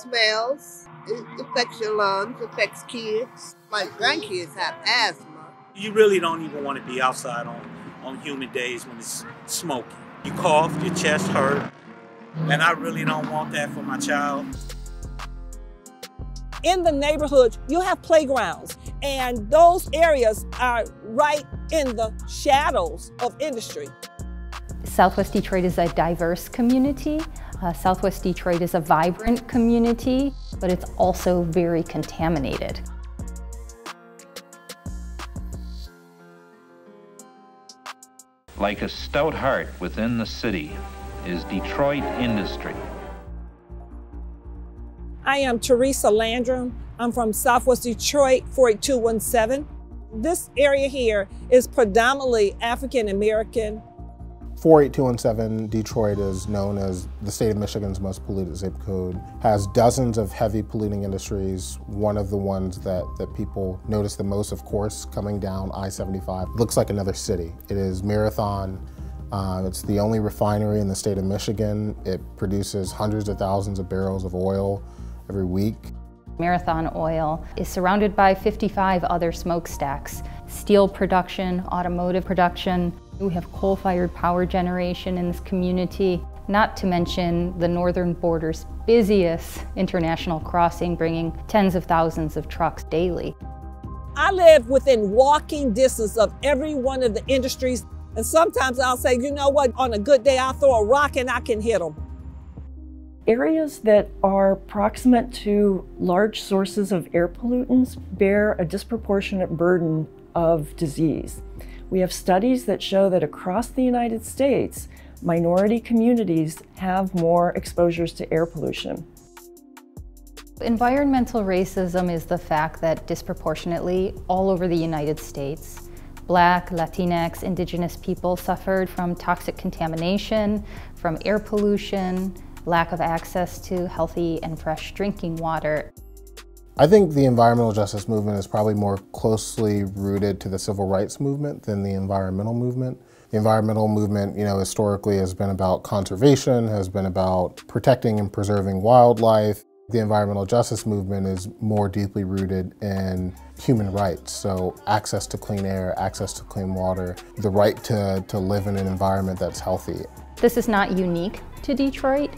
smells. It affects your lungs, affects kids. My grandkids have asthma. You really don't even want to be outside on, on humid days when it's smoky. You cough, your chest hurt, and I really don't want that for my child. In the neighborhood, you have playgrounds, and those areas are right in the shadows of industry. Southwest Detroit is a diverse community. Uh, Southwest Detroit is a vibrant community, but it's also very contaminated. Like a stout heart within the city is Detroit industry. I am Theresa Landrum. I'm from Southwest Detroit 48217. This area here is predominantly African American 48217 Detroit is known as the state of Michigan's most polluted zip code, has dozens of heavy polluting industries. One of the ones that, that people notice the most, of course, coming down I-75, looks like another city. It is Marathon. Uh, it's the only refinery in the state of Michigan. It produces hundreds of thousands of barrels of oil every week. Marathon Oil is surrounded by 55 other smokestacks. Steel production, automotive production, we have coal-fired power generation in this community, not to mention the northern border's busiest international crossing, bringing tens of thousands of trucks daily. I live within walking distance of every one of the industries, and sometimes I'll say, you know what, on a good day, I'll throw a rock and I can hit them. Areas that are proximate to large sources of air pollutants bear a disproportionate burden of disease. We have studies that show that across the United States, minority communities have more exposures to air pollution. Environmental racism is the fact that disproportionately all over the United States, Black, Latinx, Indigenous people suffered from toxic contamination, from air pollution, lack of access to healthy and fresh drinking water. I think the environmental justice movement is probably more closely rooted to the civil rights movement than the environmental movement. The environmental movement, you know, historically has been about conservation, has been about protecting and preserving wildlife. The environmental justice movement is more deeply rooted in human rights. So access to clean air, access to clean water, the right to, to live in an environment that's healthy. This is not unique to Detroit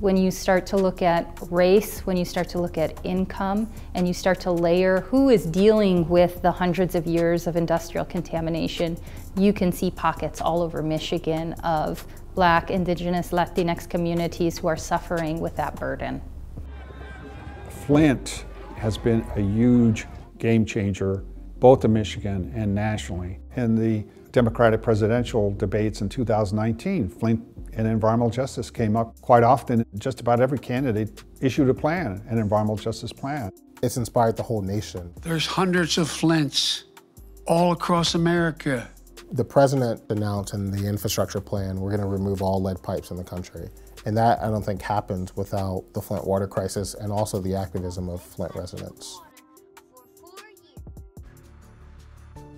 when you start to look at race, when you start to look at income, and you start to layer who is dealing with the hundreds of years of industrial contamination, you can see pockets all over Michigan of Black, Indigenous, Latinx communities who are suffering with that burden. Flint has been a huge game changer, both in Michigan and nationally. In the Democratic presidential debates in 2019, Flint and environmental justice came up quite often. Just about every candidate issued a plan, an environmental justice plan. It's inspired the whole nation. There's hundreds of Flints all across America. The president announced in the infrastructure plan, we're going to remove all lead pipes in the country. And that I don't think happens without the Flint water crisis and also the activism of Flint residents.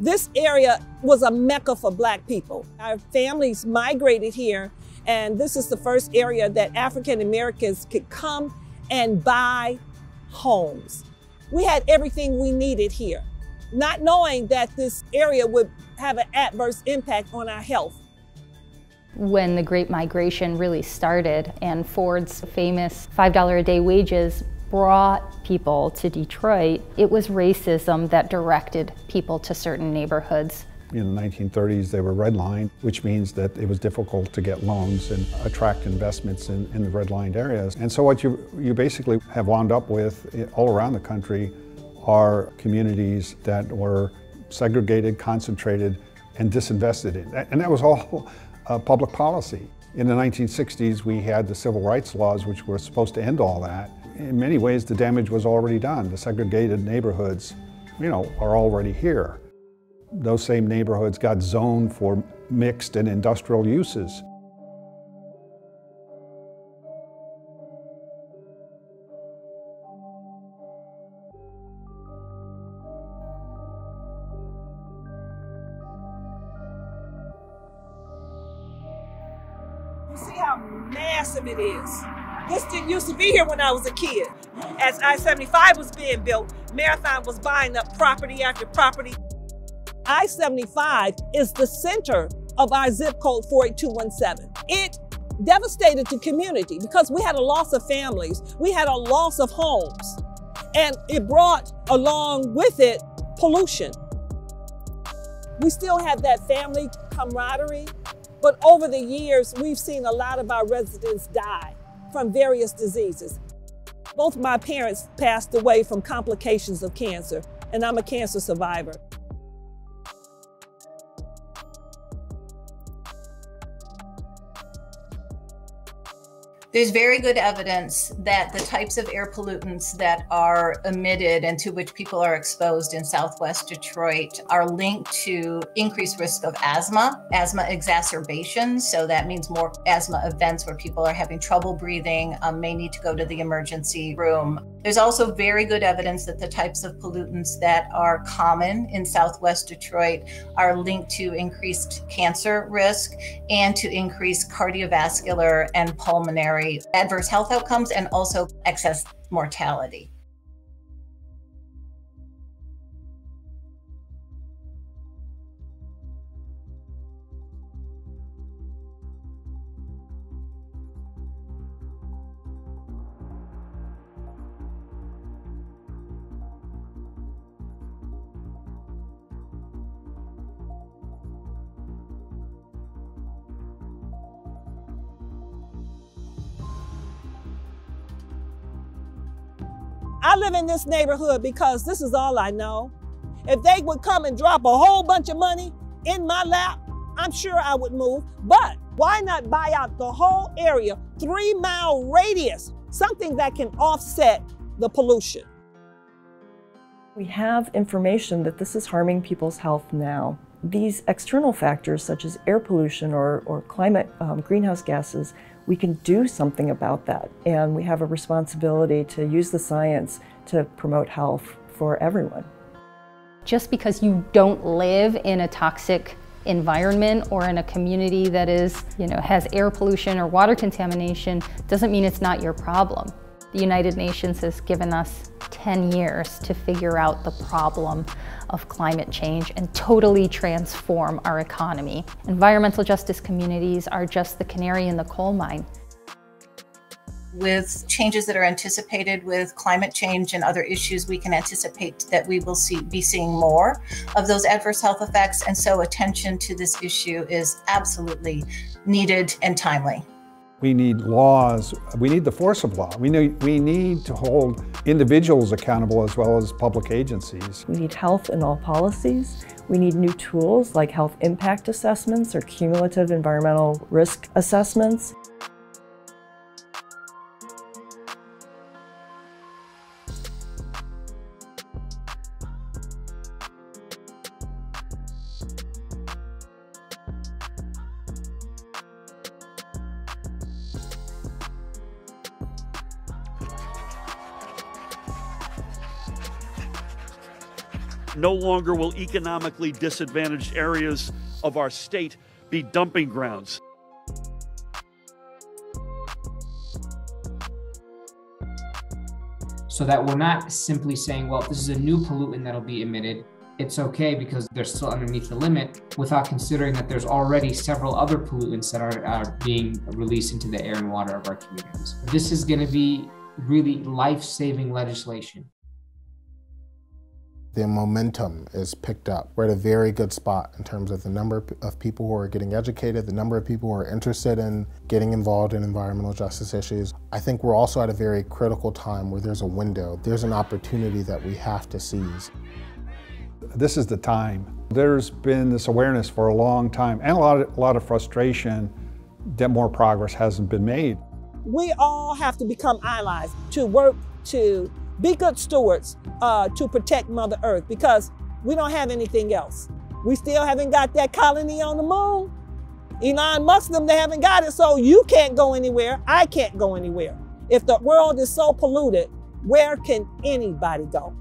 This area was a mecca for black people. Our families migrated here and this is the first area that African Americans could come and buy homes. We had everything we needed here, not knowing that this area would have an adverse impact on our health. When the Great Migration really started and Ford's famous $5 a day wages brought people to Detroit, it was racism that directed people to certain neighborhoods. In the 1930s, they were redlined, which means that it was difficult to get loans and attract investments in, in the redlined areas. And so what you, you basically have wound up with eh, all around the country are communities that were segregated, concentrated, and disinvested in. And that was all uh, public policy. In the 1960s, we had the civil rights laws, which were supposed to end all that. In many ways, the damage was already done. The segregated neighborhoods, you know, are already here those same neighborhoods got zoned for mixed and industrial uses. You see how massive it is. Didn't used to be here when I was a kid. As I-75 was being built, Marathon was buying up property after property. I-75 is the center of our zip code 48217. It devastated the community because we had a loss of families, we had a loss of homes, and it brought along with it pollution. We still have that family camaraderie, but over the years, we've seen a lot of our residents die from various diseases. Both my parents passed away from complications of cancer, and I'm a cancer survivor. There's very good evidence that the types of air pollutants that are emitted and to which people are exposed in Southwest Detroit are linked to increased risk of asthma, asthma exacerbations. So that means more asthma events where people are having trouble breathing, um, may need to go to the emergency room. There's also very good evidence that the types of pollutants that are common in Southwest Detroit are linked to increased cancer risk and to increased cardiovascular and pulmonary adverse health outcomes and also excess mortality. I live in this neighborhood because this is all I know. If they would come and drop a whole bunch of money in my lap, I'm sure I would move. But why not buy out the whole area, three mile radius, something that can offset the pollution? We have information that this is harming people's health now. These external factors, such as air pollution or, or climate um, greenhouse gases, we can do something about that. And we have a responsibility to use the science to promote health for everyone. Just because you don't live in a toxic environment or in a community that is, you know, has air pollution or water contamination doesn't mean it's not your problem. The United Nations has given us 10 years to figure out the problem of climate change and totally transform our economy. Environmental justice communities are just the canary in the coal mine. With changes that are anticipated with climate change and other issues, we can anticipate that we will see, be seeing more of those adverse health effects. And so attention to this issue is absolutely needed and timely. We need laws. We need the force of law. We need, we need to hold individuals accountable as well as public agencies. We need health in all policies. We need new tools like health impact assessments or cumulative environmental risk assessments. No longer will economically disadvantaged areas of our state be dumping grounds. So that we're not simply saying, well, this is a new pollutant that'll be emitted. It's okay because they're still underneath the limit without considering that there's already several other pollutants that are, are being released into the air and water of our communities. This is going to be really life saving legislation the momentum is picked up. We're at a very good spot in terms of the number of people who are getting educated, the number of people who are interested in getting involved in environmental justice issues. I think we're also at a very critical time where there's a window, there's an opportunity that we have to seize. This is the time. There's been this awareness for a long time and a lot of, a lot of frustration that more progress hasn't been made. We all have to become allies to work to be good stewards uh, to protect Mother Earth because we don't have anything else. We still haven't got that colony on the moon. Elon Musk them, they haven't got it, so you can't go anywhere. I can't go anywhere. If the world is so polluted, where can anybody go?